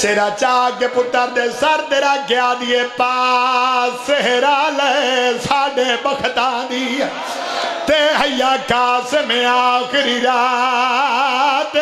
सेरा के पुत्र दे सर तेरा क्या दिए पास सेहरा ले साडे बखता दी ते हैया कास में आखिरी रात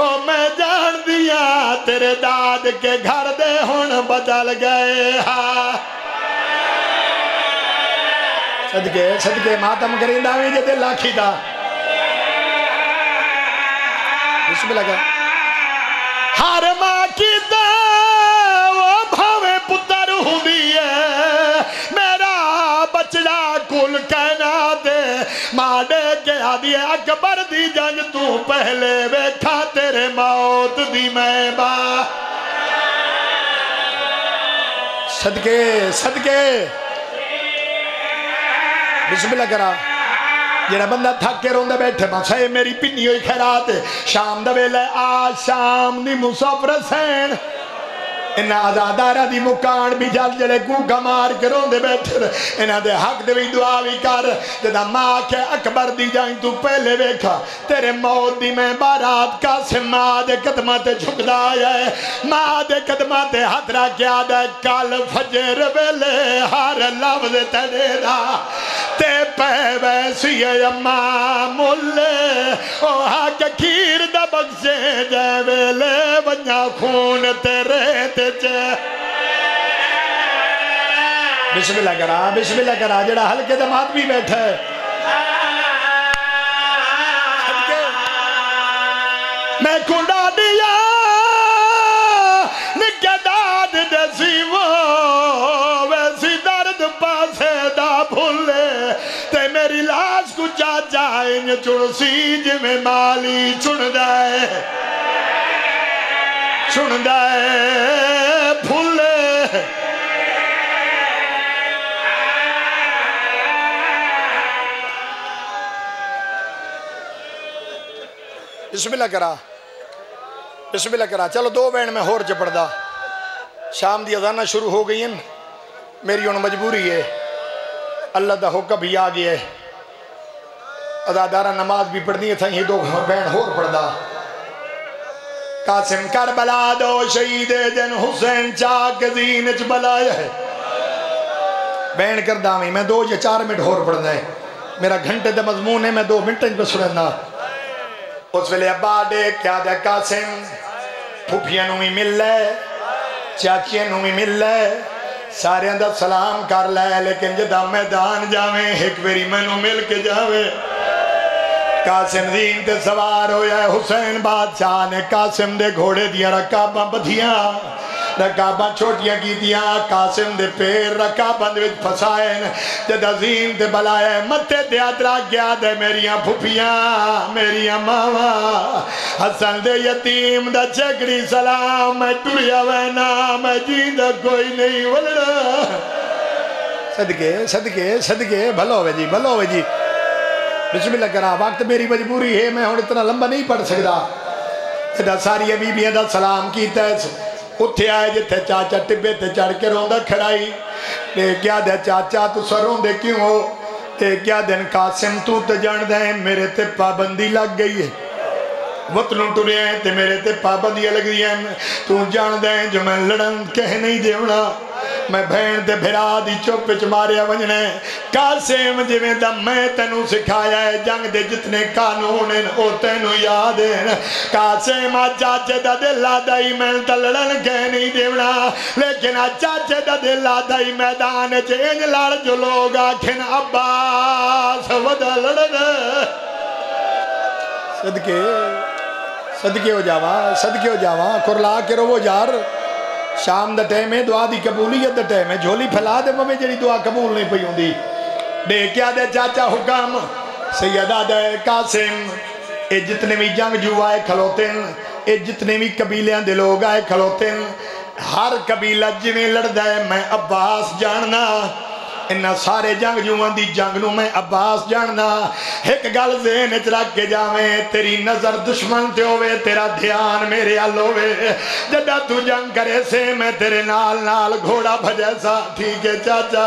ओ मैं जान दिया तेरे दाद के घर दे हुन बदल गए हा सदके सदके, मातम करिंदा भी जे दिल आखी दा। बिस्मिल्लाह हर माँ की वो भावे पुत्र हुंदी है। मेरा बचड़ा कुल कहना दे, माडे के आदि अकबर दी जंग तू पहले वेखा, तेरे मौत दी मैं बा सदके सदके। बिस्मिल्लाह करा। जेड़ा बंदा थक के रोंदा बैठे, बस मेरी भिन्नी हुई खैरात। शाम दा वेला आ शाम मुसाफर सैन। इन्ना आजादारा दी मुकान भी जल जड़े कूका मार के रोंदे बैठे इन्हां दे हक दे भी दुआ भी कर जदा माँ के अकबर दी जाई तू पहले वेखा तेरे मौत दी मैं बारात का से माँ दे कदमां ते झुकदा आया है माँ दे कदमां ते हथ रखया दे कल फजर वेले हर लफ्ज तड़े दा ते पै वैसी अम्मा मुल्ले ओ हक खीर दा बख्शे जै वेले वन्या खून तेरे ते चे। बिस्मिल्लाह करा बिस्मिल्लाह करा, जेड़ा हल्के दमाद भी बैठा। मैं कुंडा दिया इन चुनसी जिमें माली चुनदा है चुनदा है फुले बिस्मिल्लाह करा बिस्मिल्लाह करा चलो दो बैन में होर चपड़दा शाम दी अजाना शुरू हो गई मेरी हूँ मजबूरी है अल्लाह का हुक्म भी आ गया है अदादारा नमाज़ भी पढ़नी है था दो बैन होर पढ़दा। कासिम कर बला दो शहीद जन हुसैन चाक जीन च बलाया है। बैन कर दावी मैं दो या चार मिनट होर पढ़ना है। मेरा घंटे का मजमून है, मैं दो मिनट च सुनना। उस वेले अब्बा डे क्या दे कासिम? फुफिया भी मिल लै चाचिया भी मिल लै सारिया का सलाम कर लै, लेकिन जदा मैदान जावे, एक बारी मैनू मिल के जावे। कासिम दीन ते सवार होया हुसैन बादशाह ने कासिम दे घोड़े दिया रकाबा बधिया, रकाबा छोटियाँ कीतियाँ, कासिम दे पैर रकाबा फसाए न, जद अजीम ते बलाया मत्थे ते यात्रा गया दे मेरियाँ फुफियाँ, मेरियाँ मावा, हसन दे यतीम दा चकड़ी सलाम, मैं टुरिया वे ना मैं जींदा कोई नहीं वलड़ा सदके सदके सदके, भलो होवे जी, भलो होवे जी। बिस्मिल्लाह करा वक्त मेरी मजबूरी है मैं हूँ इतना लंबा नहीं पढ़ सकता ਇਹਦਾ ਸਾਰੀਆਂ ਬੀਬੀਆਂ ਦਾ ਸਲਾਮ ਕੀਤਾ ਉੱਥੇ ਆਏ ਜਿੱਥੇ ਚਾਚਾ ਟਿੱਬੇ ਤੇ ਚੜ ਕੇ ਰੋਂਦਾ ਖੜਾਈ ਤੇ ਕਿਹਾ ਦੇ ਚਾਚਾ ਤੂੰ ਸਰੋਂਦੇ ਕਿਉਂ ਹੋ ਤੇ ਕਿਹਾ ਦਿਨ ਕਾਸਿਮ ਤੂੰ ਤੇ ਜਾਣਦਾ ਹੈ ਮੇਰੇ ਤੇ ਪਾਬੰਦੀ ਲੱਗ ਗਈ ਹੈ ਵਤਨੋਂ ਟੁਰਿਆ ਹੈ ਤੇ ਮੇਰੇ ਤੇ ਪਾਬੰਦੀਆਂ ਲੱਗਦੀਆਂ ਹਨ ਤੂੰ ਜਾਣਦਾ ਹੈ ਜੋ ਮੈਂ ਲੜਨ ਕਹਿ ਨਹੀਂ ਦੇਵਣਾ मैं भैन ते भरा दी चुप च मारिया वजने। कासिम जिवें दा मैं तैनू सिखाया है, जंग दे जितने कानून हैं ओ तैनू याद हैं कासिम चाचे दा दिल लादा ही मैं ता लड़न गए नहीं देना लेकिन आ चाचे दा दिल लादा ही मैदान च, इंज लड़ जो लोग आखिन, अब्बास वदा लड़न सदके सदके हो जावा, सदके हो जावा, कुरला के रोवो यार। शाम का टाइम है, दुआ की कबूलीयत का टाइम है। झोली फैला दे पवे जी दुआ कबूल नहीं पई हुंदी। देख्या दे चाचा हुक्म, सैयदा दे कासिम। ये जितने भी जंग जुआ आए खलोते हैं ये जितने भी कबीलियाँ दे लोग आए खलोते हैं हर कबीला जिमें लड़द है, मैं अब्बास जानना। इन्ना सारे जंग जुआं दी जंग नू मैं अब्बास जानना एक गल जेन च रख के जावे, तेरी नज़र दुश्मन ते होवे, तेरा ध्यान मेरे अल होवे। जदा तू जंग करे से मैं तेरे नाल नाल घोड़ा भजे सा। ठीक है चाचा,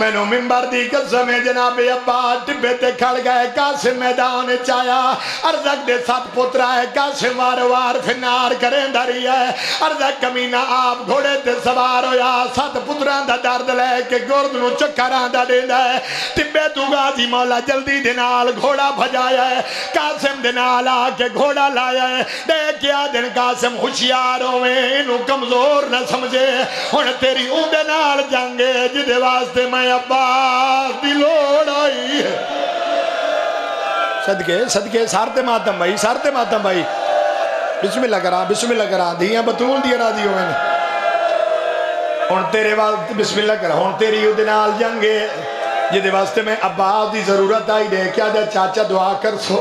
मैनू मिंबर दी कसम है जनाब अब्बास टिब्बे ते खड़ गए, कासिम मैदान च आया। अरजक दे सत पुत्र आए कासिम वार वार फिनार करे दरी है अरजक कमीना आप घोड़े ते सवार होया। सत पुत्रां दा दर्द लेके गुरद नु चक करा देंदा है तिब्बे तू गाजी मौला जल्दी घोड़ा भजाया है कासिम आके घोड़ा लाया है देख क्या दिन कासिम होशियार होवे इनू कमज़ोर न समझे हुन तेरी उंदे नाल जंगे जिदे वास्ते मैं अब्बास दी लोड़ आई सदके सदके सारते मातम भाई सारते मातम भाई बिस्मिल्लाह करा बिस्मिल्लाह करा दियाँ बतूल दी राज़ी होवे हूँ तेरे वाल बिस्मिल्ला कर हूँ तेरी जंगे वास्ते मैं अब्बास की ज़रूरत आई दे क्या दे चाचा दुआ कर सो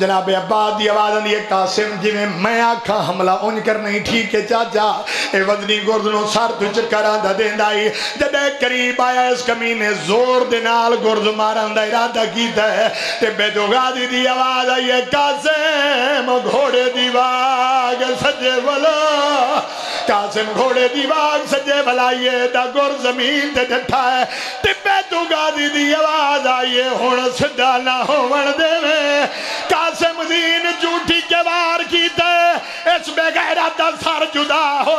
जनाब अब्बास की आवाज़ आती है कासिम जिमें मैं आखा हमला उन कर नहीं ठीक है चाचा ए वजनी गुरद नु सर तू चक्कर आंदा देंदा ही जदे करीब आया इस कमी ज़ोर दे गुरद मारन दा इरादा कीता है ते बेदुगादी दी आवाज़ आई है कासिम घोड़े दी वाग सजे वाला कासिम घोड़े दी वाग सजे बलाइए दा गुर ज़मीन ते डठा है टिब्बे तू गादी दी आवाज़ आइए हुन सीधा ना होवन देवे। कासिम दीन झूठी के सर जुदा हो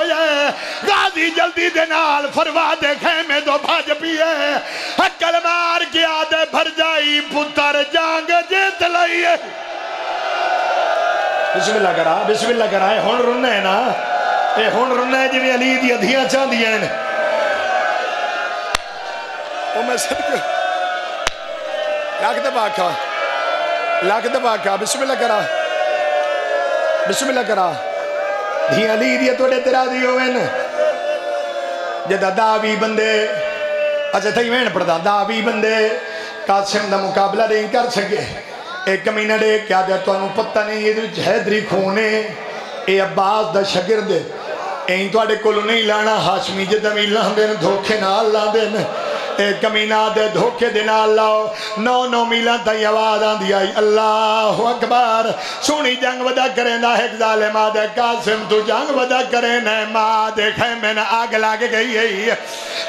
हुन रुन्ने ना। हूँ रुना जिम्मे अली दी मैं लख दबा आखा लख दबा बिस्मिल्लाह करा करा दी दी होवे जदा दावी बंदे अच्छा मुकाबला नहीं कर सके एक महीना डे क्या दिया पता नहीं हैदरी खून है ये अब्बास का शगिरद ऐं थोड़े को नहीं लाना हाशमी जिदा भी लाते धोखे नाल कमीना दे धोखे दे नाल लाओ नौ नौ मीलों ताई आवाज़ आंदी आई अल्लाह अकबर सोनी जंग वदा करे ना एक जालिमा दे कासिम तू जंग वदा करे न माँ देखे मैंने आग लाग गई है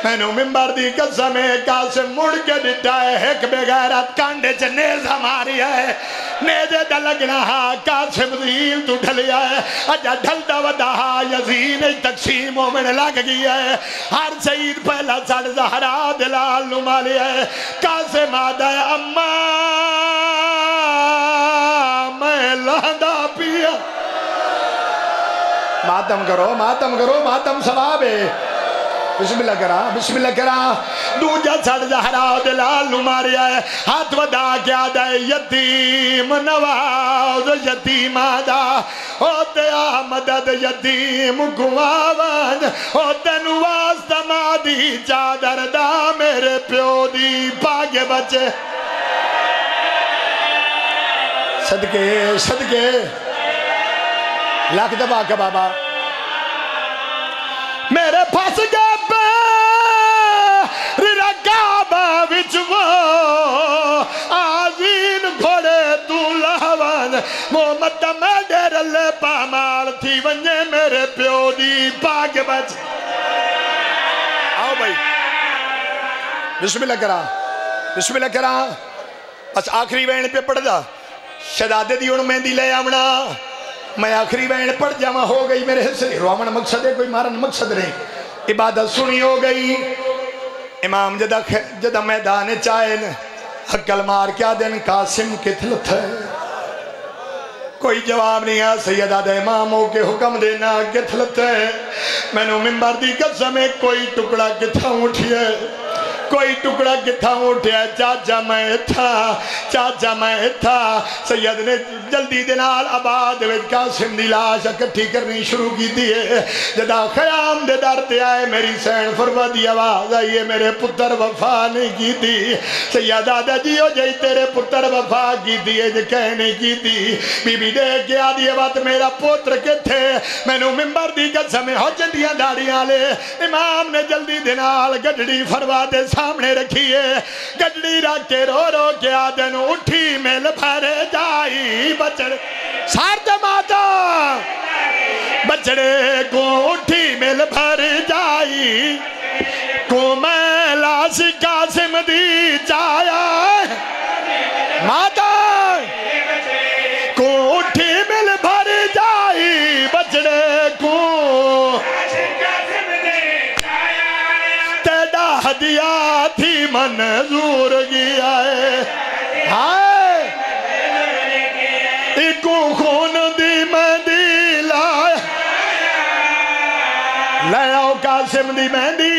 मैनू मिंबर दी कसम है कासिम मुड़ के दिता है एक बेगैरत कांडे च नेजा मारी है नेजे दा लगना हा कासिम रील तू ढलिया है अजा ढलदा वदा हा यजीन तकसीम होने लग गई है हर शहीद पहला सड़ जहरा दिलाल नु मालिया है। कासिम आदा अम्मा। मैं लहदा पिया। मातम करो मातम करो, मातम सवाब है बिस्मिल्लाह करा बिस्मिल्लाह करा। दूजा सड़ जहरा दिलाल नु मारिया है। हाथ वदा क्या दे यतीम नवाज़, यतीमा दा ओ ते आ मदद यतीम गुआवन। ओ तेन वास्ता मादी चादर दा मेरे प्यो दी। पागे बचे सदके सदके। लख दबा के बाबा। मेरे फस गए विच वो। आजीन घोड़े तू लहवन मोहम्मद मेरे रले पामाल थी वने मेरे प्यो दी। पाग बच भाई। बिस्मिल्लाह करा। बिस्मिल्लाह करा। बस आखिरी वैन पे पढ़दा शहजादे दी हुन मेहंदी ले आवना मैं आखिरी वैन पढ़ जावा, हो गई मेरे हिस्से। रोमन मकसद है, कोई मारन मकसद नहीं। इबादत सुनी हो गई। इमाम जदा जदा मैदान चाहे अकल मार क्या दिन, कासिम किथल थे कोई जवाब नहीं आ सैयदा दे इमाम हो के हुक्म देना कि थे मैनू मिम्बर दी कसम कोई टुकड़ा किथा उठिए। कोई टुकड़ा किथा उठा चाचा मैं था, चाचा मैं था। सैयद ने जल्दी दे आबाद कासिम की लाश इकट्ठी करनी शुरू की है। जदा खयाम दे दर ते आए, मेरी सैन फरवा की आवाज़ आई है, मेरे पुत्र वफा नहीं की थी सैया दादा जी हो जाई तेरे पुत्र वफा की थी जे कह नहीं की थी बीबी दे के आदि बात मेरा पुत्र किथे मैनू मिम्बर की कसम हो चंडिया दाड़ियाँ ले। इमाम ने जल्दी दे गड्डी फरवा दे सामने रखिए। गड्डी रख के रो रो के आदन उठी, मिल भर जाई बचड़। सार्थ माता, बचड़े को उठी, मिल भर जाई। तेरा थी थी मंजूर गया है। खून दी मेहंदी लाया ले आओ कासिम दी मेहंदी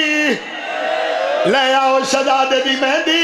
ले आओ शहजादे दी मेहंदी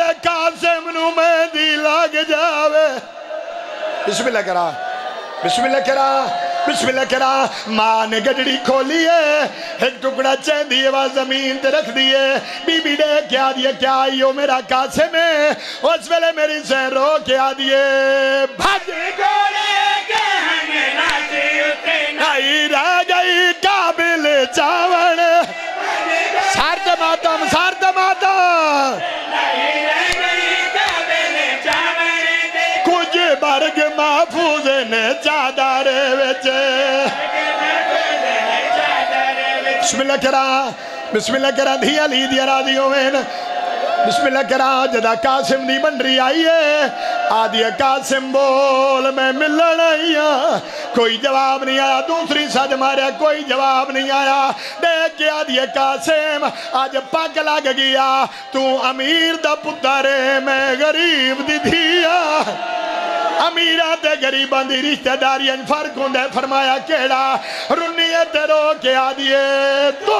बिस्मिल्लाह करा। बिस्मिल्लाह करा बिस्मिल्लाह करा। माँ ने गडड़ी खोली है एक टुकड़ा चांदी वा ज़मीन ते रख दिए बीबी ने क्या दिए क्या यो मेरा कासे में? उस वेले मेरी से रो क्या दिए भज नहीं रह गई काबिल चावल सार्थ मातम विच बिस्मिल्लाह करा बिस्मिल्लाह करा धिया ली दिया राधी होवेन। बिस्मिल्लाह करा जदा कासिम दी मंडरी आई है आदि कासिम बोल, मैं मिलन आई कोई जवाब नहीं आया, दूसरी सज मारिया, कोई जवाब नहीं आया। देख के आदि कासिम, आज पग लग गया। तू अमीर दा पुत्र मैं गरीब दी धिया। अमीरा गरीबां दी रिश्तेदारियाँ फ़र्क होंगे फरमाया केड़ा? रुनिए ते रो के आदिए तू